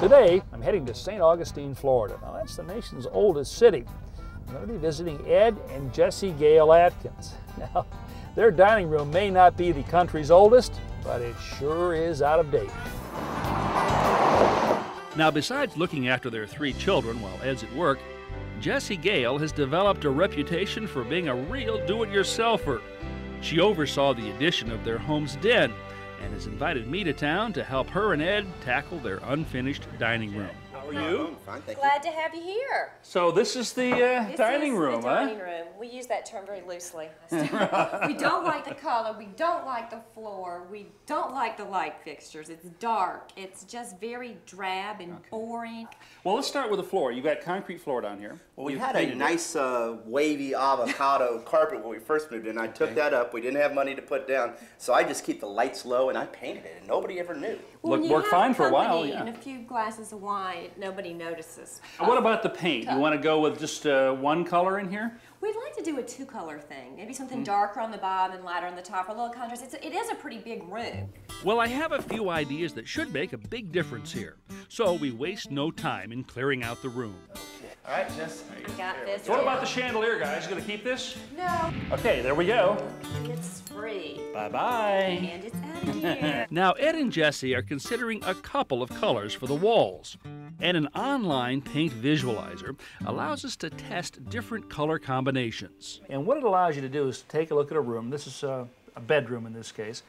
Today, I'm heading to St. Augustine, Florida. Now, that's the nation's oldest city. I'm going to be visiting Ed and Jessie Gale Atkins. Now, their dining room may not be the country's oldest, but it sure is out of date. Now, besides looking after their three children while Ed's at work, Jessie Gale has developed a reputation for being a real do it yourselfer. She oversaw the addition of their home's den and has invited me to town to help her and Ed tackle their unfinished dining room. How are you? Fine, thank Glad to have you here. So, this is the uh, This dining is room, the huh? dining room. We use that term very loosely. we don't like the color. We don't like the floor. We don't like the light fixtures. It's dark. It's just very drab and boring. Well, let's start with the floor. You've got concrete floor down here. Well, we You've had a nice uh, wavy avocado carpet when we first moved in. I took that up. We didn't have money to put down, so I just keep the lights low and I painted it, and nobody ever knew. Well, Look- worked fine for a while, company yeah. And a few glasses of wine, nobody notices. What about the paint? You want to go with just uh, one color in here? We'd like to do a two-color thing. Maybe Mm. something darker on the bottom and lighter on the top, or a little contrast. It's, it is a pretty big room. Well, I have a few ideas that should make a big difference here, so we waste no time in clearing out the room. Okay. All right, Jess. I got this. So what about the chandelier, guys? You gonna keep this? No, Okay, there we go. it's free. Bye-bye. And it's out of here. Now, Ed and Jesse are considering a couple of colors for the walls. And an online paint visualizer allows us to test different color combinations. And what it allows you to do is take a look at a room. This is a, a bedroom in this case,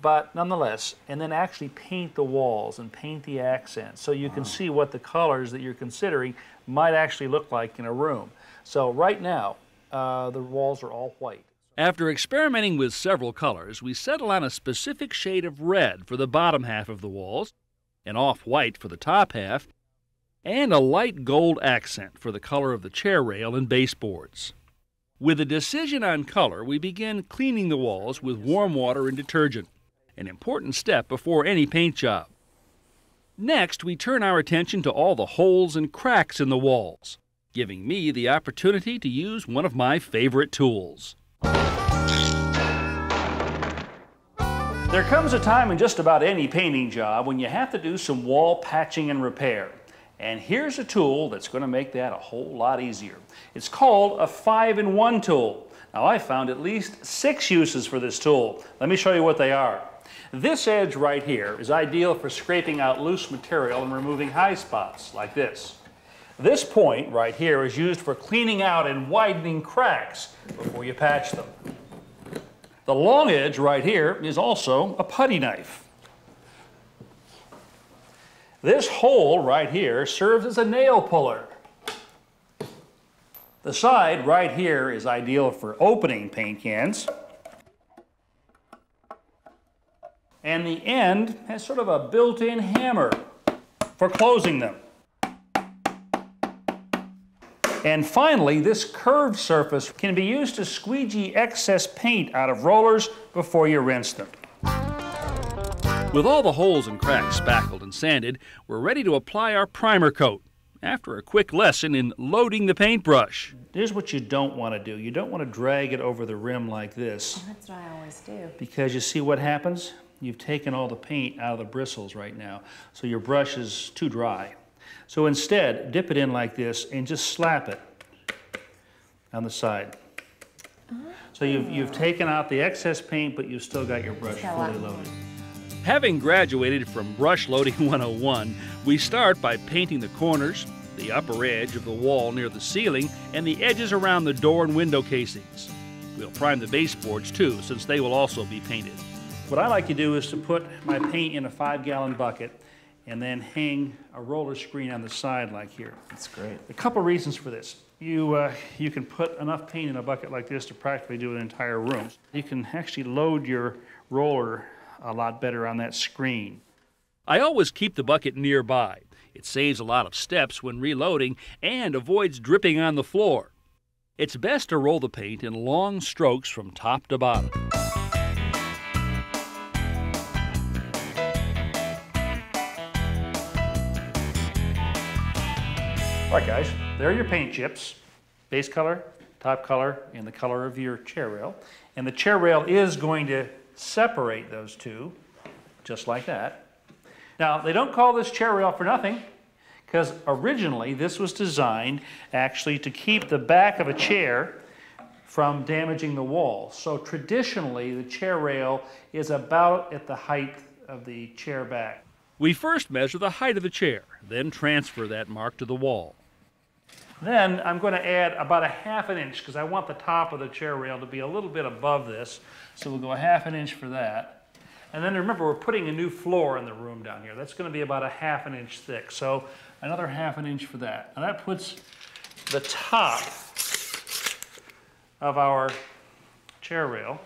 but nonetheless, and then actually paint the walls and paint the accents so you can see what the colors that you're considering might actually look like in a room. So right now, uh, the walls are all white. After experimenting with several colors, we settle on a specific shade of red for the bottom half of the walls, and off white for the top half, and a light gold accent for the color of the chair rail and baseboards. With a decision on color, we begin cleaning the walls with warm water and detergent, an important step before any paint job. Next, we turn our attention to all the holes and cracks in the walls, giving me the opportunity to use one of my favorite tools. There comes a time in just about any painting job when you have to do some wall patching and repair. And here's a tool that's going to make that a whole lot easier. It's called a 5-in-1 tool. Now I found at least six uses for this tool. Let me show you what they are. This edge right here is ideal for scraping out loose material and removing high spots like this. This point right here is used for cleaning out and widening cracks before you patch them. The long edge right here is also a putty knife. This hole right here serves as a nail puller. The side right here is ideal for opening paint cans. And the end has sort of a built-in hammer for closing them. And finally, this curved surface can be used to squeegee excess paint out of rollers before you rinse them. With all the holes and cracks spackled and sanded, we're ready to apply our primer coat after a quick lesson in loading the paintbrush. Here's what you don't want to do. You don't want to drag it over the rim like this That's what I always do. because you see what happens? You've taken all the paint out of the bristles right now, so your brush is too dry. So instead, dip it in like this and just slap it on the side. So you've, you've taken out the excess paint, but you've still got your brush fully loaded. Having graduated from brush loading 101, we start by painting the corners, the upper edge of the wall near the ceiling, and the edges around the door and window casings. We'll prime the baseboards too, since they will also be painted. What I like to do is to put my paint in a five gallon bucket and then hang a roller screen on the side like here. That's great. A couple reasons for this. You, uh, you can put enough paint in a bucket like this to practically do an entire room. You can actually load your roller a lot better on that screen. I always keep the bucket nearby. It saves a lot of steps when reloading and avoids dripping on the floor. It's best to roll the paint in long strokes from top to bottom. All right, guys, there are your paint chips. Base color, top color, and the color of your chair rail. And the chair rail is going to separate those two, just like that. Now, they don't call this chair rail for nothing. Because originally, this was designed actually to keep the back of a chair from damaging the wall. So traditionally, the chair rail is about at the height of the chair back. We first measure the height of the chair, then transfer that mark to the wall. Then I'm going to add about a half an inch because I want the top of the chair rail to be a little bit above this. So we'll go a half an inch for that. And then remember, we're putting a new floor in the room down here. That's going to be about a half an inch thick. So another half an inch for that. And that puts the top of our chair rail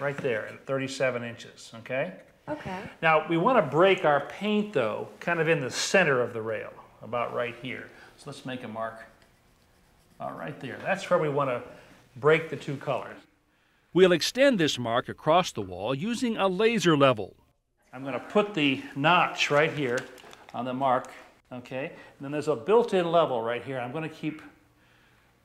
right there at 37 inches, okay? Okay. Now, we want to break our paint, though, kind of in the center of the rail, about right here. So let's make a mark. All right there. That's where we want to break the two colors. We'll extend this mark across the wall using a laser level. I'm going to put the notch right here on the mark, okay? And then there's a built-in level right here. I'm going to keep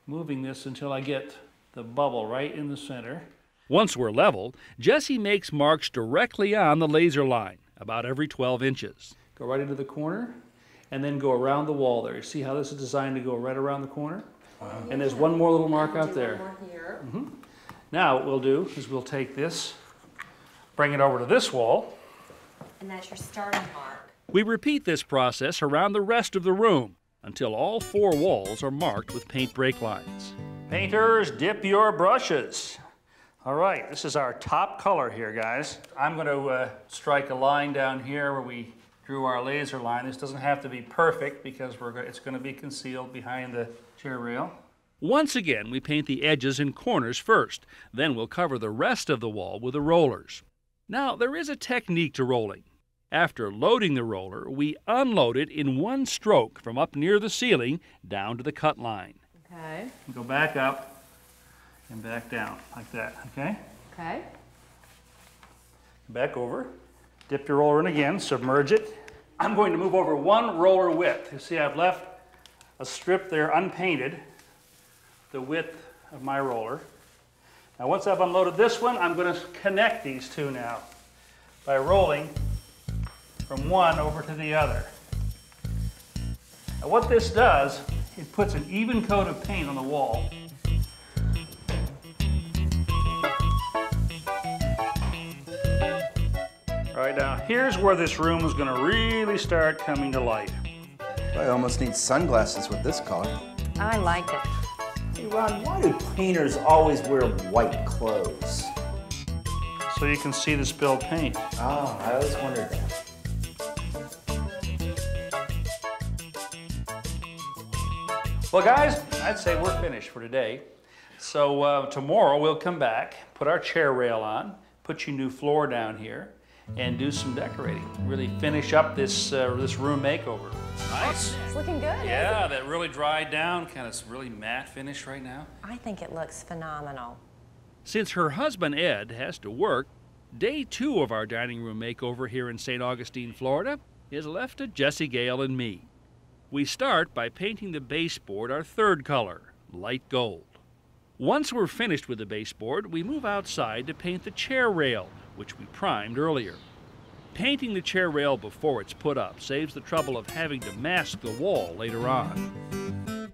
moving this until I get the bubble right in the center. Once we're level, Jesse makes marks directly on the laser line, about every 12 inches. Go right into the corner and then go around the wall there. You see how this is designed to go right around the corner? Wow. And there's one more little mark out there. here. Now, what we'll do is we'll take this, bring it over to this wall, And that's your starting mark. We repeat this process around the rest of the room until all four walls are marked with paint break lines. Painters, dip your brushes. All right, this is our top color here, guys. I'm going to uh, strike a line down here where we drew our laser line. This doesn't have to be perfect because we're go- it's going to be concealed behind the chair rail. Once again, we paint the edges and corners first, then we'll cover the rest of the wall with the rollers. Now, there is a technique to rolling. After loading the roller, we unload it in one stroke from up near the ceiling down to the cut line. Okay. Go back up and back down like that, okay? Okay. Back over, dip your roller in again, submerge it. I'm going to move over one roller width. You see I've left a strip there unpainted, the width of my roller. Now once I've unloaded this one, I'm going to connect these two now by rolling from one over to the other. Now what this does, it puts an even coat of paint on the wall. Here's where this room is going to really start coming to life. I almost need sunglasses with this color. I like it. Hey Ron, why do painters always wear white clothes? So you can see the spilled paint. Oh, I always wondered that. Well, guys, I'd say we're finished for today. So uh, tomorrow we'll come back, put our chair rail on, put your new floor down here, and do some decorating. Really finish up this uh, this room makeover. Nice. It's looking good. isn't it? Yeah, that really dried down, kind of really matte finish right now. I think it looks phenomenal. Since her husband Ed has to work, day two of our dining room makeover here in St. Augustine, Florida, is left to Jesse Gale and me. We start by painting the baseboard our third color, light gold. Once we're finished with the baseboard, we move outside to paint the chair rail, which we primed earlier. Painting the chair rail before it's put up saves the trouble of having to mask the wall later on.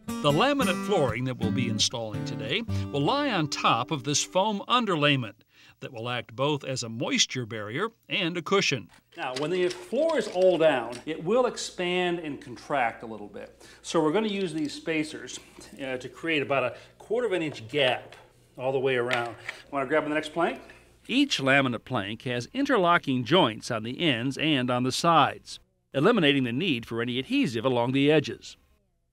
The laminate flooring that we'll be installing today will lie on top of this foam underlayment that will act both as a moisture barrier and a cushion. Now, when the floor is all down, it will expand and contract a little bit. So we're going to use these spacers uh, to create about a quarter of an inch gap all the way around. Want to grab the next plank? Each laminate plank has interlocking joints on the ends and on the sides, eliminating the need for any adhesive along the edges.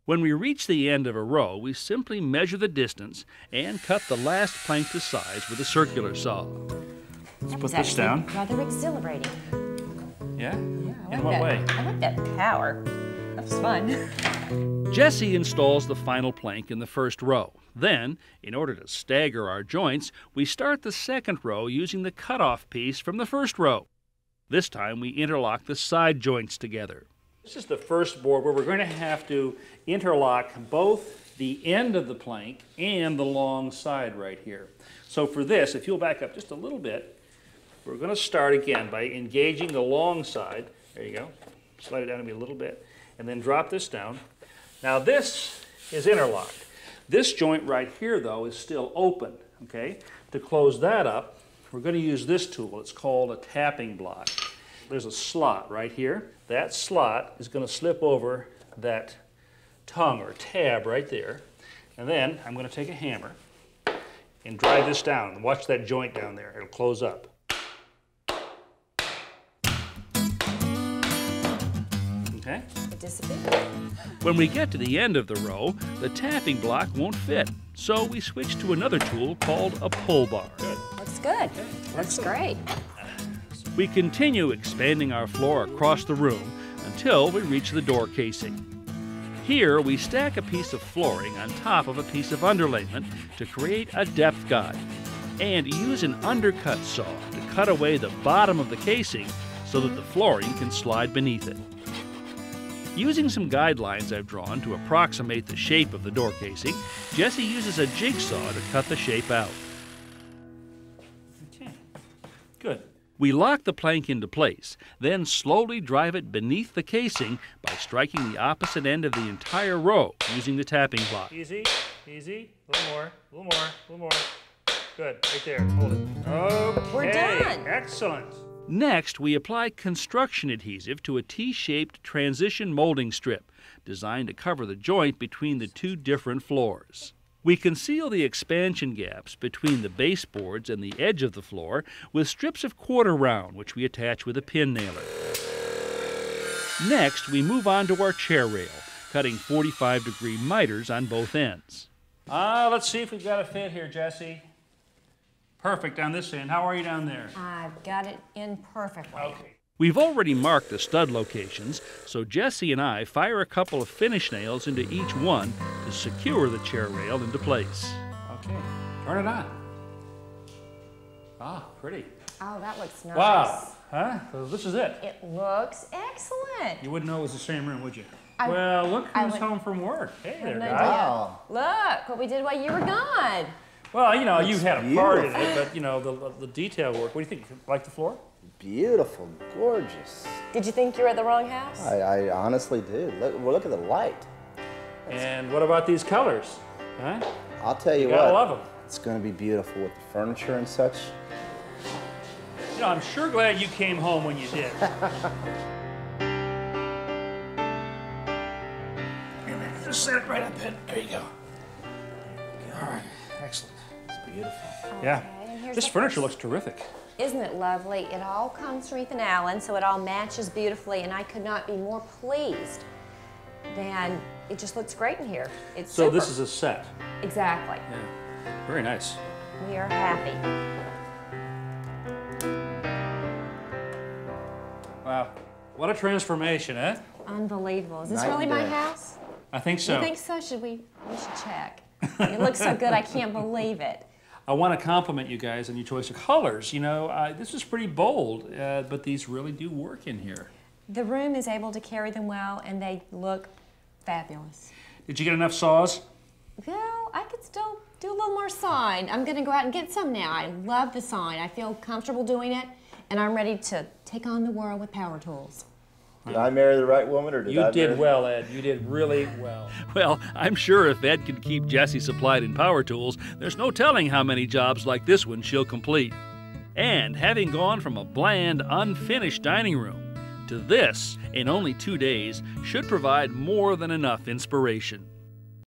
When we reach the end of a row, we simply measure the distance and cut the last plank to size with a circular saw. Let's put this down. Rather exhilarating. Yeah? I In like what that. way? I like that power. That was fun. Jesse installs the final plank in the first row. Then, in order to stagger our joints, we start the second row using the cutoff piece from the first row. This time we interlock the side joints together. This is the first board where we're going to have to interlock both the end of the plank and the long side right here. So for this, if you'll back up just a little bit, we're going to start again by engaging the long side. There you go. Slide it down to me a little bit. And then drop this down. Now this is interlocked. This joint right here though is still open, okay? To close that up, we're going to use this tool. It's called a tapping block. There's a slot right here. That slot is going to slip over that tongue or tab right there. And then I'm going to take a hammer and drive this down. Watch that joint down there. It'll close up. Disappeared. When we get to the end of the row, the tapping block won't fit, so we switch to another tool called a pull bar. Looks good. Looks great. We continue expanding our floor across the room until we reach the door casing. Here, we stack a piece of flooring on top of a piece of underlayment to create a depth guide, and use an undercut saw to cut away the bottom of the casing so that the flooring can slide beneath it. Using some guidelines I've drawn to approximate the shape of the door casing, Jesse uses a jigsaw to cut the shape out. Okay. Good. We lock the plank into place, then slowly drive it beneath the casing by striking the opposite end of the entire row using the tapping block. Easy, easy. A little more, a little more, a little more. Good. Right there. Hold it. Okay. We're done. Excellent. Next, we apply construction adhesive to a T-shaped transition molding strip designed to cover the joint between the two different floors. We conceal the expansion gaps between the baseboards and the edge of the floor with strips of quarter round which we attach with a pin nailer. Next, we move on to our chair rail, cutting 45 degree miters on both ends. Ah, let's see if we've got a fit here, Jesse. Perfect on this end. How are you down there? I've got it in perfectly. Okay. We've already marked the stud locations, so Jesse and I fire a couple of finish nails into each one to secure the chair rail into place. Okay. Turn it on. Ah, pretty. Oh, that looks nice. Wow. Huh? So this is it. It looks excellent. You wouldn't know it was the same room, would you? I- well, look who's would- home from work. Hey there, no guy. Wow. Look what we did while you were gone. Well, you know, you Looks had a part in it, but you know the the detail work. What do you think? Like the floor? Beautiful, gorgeous. Did you think you were at the wrong house? I, I honestly did. Look, well, look at the light. And what about these colors? Huh? I'll tell you, You gotta love them. It's going to be beautiful with the furniture and such. You know, I'm sure glad you came home when you did. Just set it right up in. There you go. All right, excellent. It's beautiful. Yeah. This furniture first- looks terrific. Isn't it lovely? It all comes from Ethan Allen, so it all matches beautifully, and I could not be more pleased than it just looks great in here. It's So this is a set. exactly. Yeah. Very nice. We are happy. Wow. What a transformation, eh? Unbelievable. Is this Night really my house? I think so. You think so? Should we? We should check. It looks so good. I can't believe it. I want to compliment you guys on your choice of colors. You know, uh, this is pretty bold, uh, but these really do work in here. The room is able to carry them well, and they look fabulous. Did you get enough saws? Well, I could still do a little more sign. I'm gonna go out and get some now. I love the sign. I feel comfortable doing it, and I'm ready to take on the world with power tools. Did I marry the right woman or did You I did marry- well, Ed. You did really well. Well, I'm sure if Ed can keep Jessie supplied in power tools, there's no telling how many jobs like this one she'll complete. And having gone from a bland, unfinished dining room to this in only two days should provide more than enough inspiration.